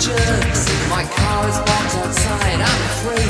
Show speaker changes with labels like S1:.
S1: jokes. My car is parked outside. I'm afraid.